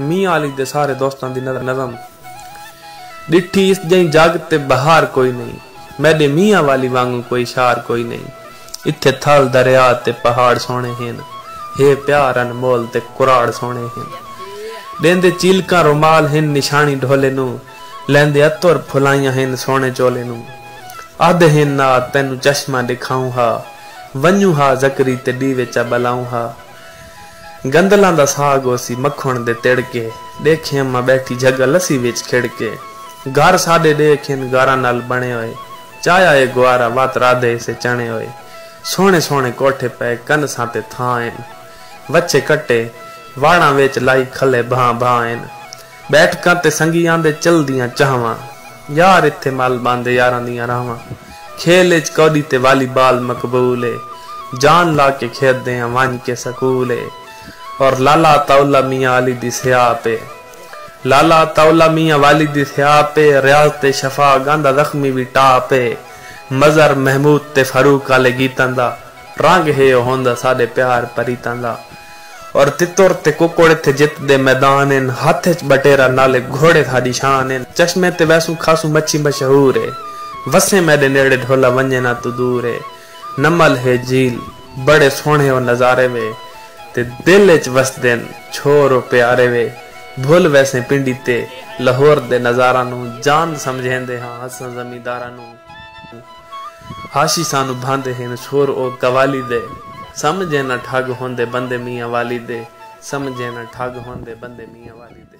ਮੀਆਂ ਵਾਲੀ ਦੇ ਸਾਰੇ ਦੋਸਤਾਂ ਦੀ ਨਜ਼ਮ। ਡਿੱਠੀ ਇਸ ਜਈ ਜਗ ਤੇ ਬਹਾਰ ਕੋਈ ਨਹੀਂ। ਮੈਦੇ ਮੀਆਂ ਵਾਲੀ ਵਾਂਗੂ ਕੋਈ ਸ਼ਾਰ ਕੋਈ ਨਹੀਂ। ਇੱਥੇ ਥਲ ਦਰਿਆ ਤੇ ਪਹਾੜ ਸੋਹਣੇ ਹਨ। ਹੇ ਪਿਆਰ ਅਨਮੋਲ ਤੇ ਕੁਰਾੜ ਸੋਹਣੇ ਹਨ। ਦੇਂਦੇ ਚੀਲਕਾਂ ਰੁਮਾਲ ਹਨ ਨਿਸ਼ਾਨੀ ਢੋਲੇ ਨੂੰ। ਲੈਂਦੇ ਅਤਰ ਫੁਲਾਈਆਂ ਹਨ ਸੋਹਣੇ ਚੋਲੇ ਨੂੰ। ਆਦੇ ਹਨ ਨਾ ਤੈਨੂੰ ਚਸ਼ਮਾ ਦਿਖਾਉਂ ਹਾ ਵੰਨੂ ਹਾ ਜ਼ਕਰੀ ਤੇ ਦੀਵੇ ਚ ਬਲਾਉਂ ਹਾ ਗੰਦਲਾਂ ਦਾ ਸਾਗ ਹੋਸੀ ਮੱਖਣ ਦੇ ਤਿੜਕੇ। ਦੇਖੇ ਅੰਮਾ ਬੈਠੀ ਜਗਾ ਲੱਸੀ ਵਿੱਚ ਖਿੜ ਘਰ ਸਾਡੇ ਦੇਖੇਨ ਗਾਰਾਂ ਨਾਲ ਬਣੇ ਹੋਏ। ਚਾਇਆ ਏ ਗੁਆਰਾ ਵਤ ਰਾਦੇ ਸੇ ਚਣੇ ਹੋਏ। ਸੋਹਣੇ ਸੋਹਣੇ ਕੋਠੇ ਪਏ ਕਨਸਾਂ ਤੇ ਥਾਂ ਐਨ। ਵੱਛੇ ਕੱਟੇ ਵਾੜਾਂ ਵਿੱਚ ਲਾਈ ਖੱਲੇ ਭਾਂ ਭਾਂ ਬੈਠਕਾਂ ਤੇ ਸੰਗੀਆਂ ਦੇ ਚਲਦੀਆਂ ਚਾਹਵਾਂ। ਯਾਰ ਇੱਥੇ ਮਲ ਬਾਂਦੇ ਯਾਰਾਂ ਦੀਆਂ ਰਾਵਾਂ। ਖੇਲ ਵਿੱਚ ਕੌਡੀ ਤੇ ਵਾਲੀਬਾਲ ਮਕਬੂਲ ਏ। ਜਾਨ ਲਾ ਕੇ ਖੇਡਦੇ ਆ ਵੰਜ ਕੇ ਸਕੂਲ ਏ। ਔਰ ਲਾਲਾ ਤੌਲਾ ਮੀਆਂ ਅਲੀ ਦੀ ਸਿਆਪੇ ਲਾਲਾ ਤੌਲਾ ਮੀਆਂ ਵਾਲੀ ਦੀ ਸਿਆਪੇ ਰਿਆਜ਼ ਤੇ ਸ਼ਫਾ ਗਾਂਦਾ ਜ਼ਖਮੀ ਵੀ ਟਾਪੇ ਮਜ਼ਰ ਮਹਿਮੂਦ ਤੇ ਫਾਰੂਕ ਵਾਲੇ ਗੀਤਾਂ ਦਾ ਰੰਗ ਹੈ ਉਹ ਹੁੰਦਾ ਸਾਡੇ ਪਿਆਰ ਪਰੀਤਾਂ ਦਾ ਔਰ ਤਿੱਤਰ ਤੇ ਕੁੱਕੜ ਇੱਥੇ ਜਿੱਤ ਦੇ ਮੈਦਾਨ ਹਨ ਹੱਥ 'ਚ ਬਟੇਰਾ ਨਾਲੇ ਘੋੜੇ ਸਾਡੀ ਸ਼ਾਨ ਹਨ ਚਸ਼ਮੇ ਤੇ ਵੈਸੂ ਖਾਸੂ ਮੱਛੀ ਮਸ਼ਹੂਰ ਏ ਵਸੇ ਮੇਰੇ ਨੇੜੇ ਢੋਲਾ ਵੰਜੇ ਨਾ ਤੂੰ ਦੂਰ ਏ ਨਮਲ ਹੈ ਝੀਲ ਬੜੇ ਸੋਹਣੇ ਉਹ ਨਜ਼ਾਰੇ ਵੇ ਤੇ ਦਿਲ 'ਚ ਵਸਦੇ ਨੇ ਪਿਆਰੇ ਵੇ। ਭੁੱਲ ਵੈਸੇ ਪਿੰਡੀ ਤੇ ਲਾਹੌਰ ਦੇ ਨਜ਼ਾਰਾਂ ਨੂੰ ਜਾਨ ਸਮਝੇਂਦੇ ਹਾਂ ਹਸਨ ਜ਼ਮੀਦਾਰਾਂ ਨੂੰ। ਹਾਸ਼ੀ ਸਾਨੂੰ ਭਾਂਦੇ ਹਨ ਛੋਰ ਉਹ ਕਵਾਲੀ ਦੇ। ਸਮਝੇ ਨਾ ਠੱਗ ਹੁੰਦੇ ਬੰਦੇ ਮੀਆਂ ਵਾਲੀ ਦੇ। ਸਮਝੇ ਨਾ ਠੱਗ ਹੁੰਦੇ ਬੰਦੇ ਮੀਆਂ ਵਾਲੀ ਦੇ।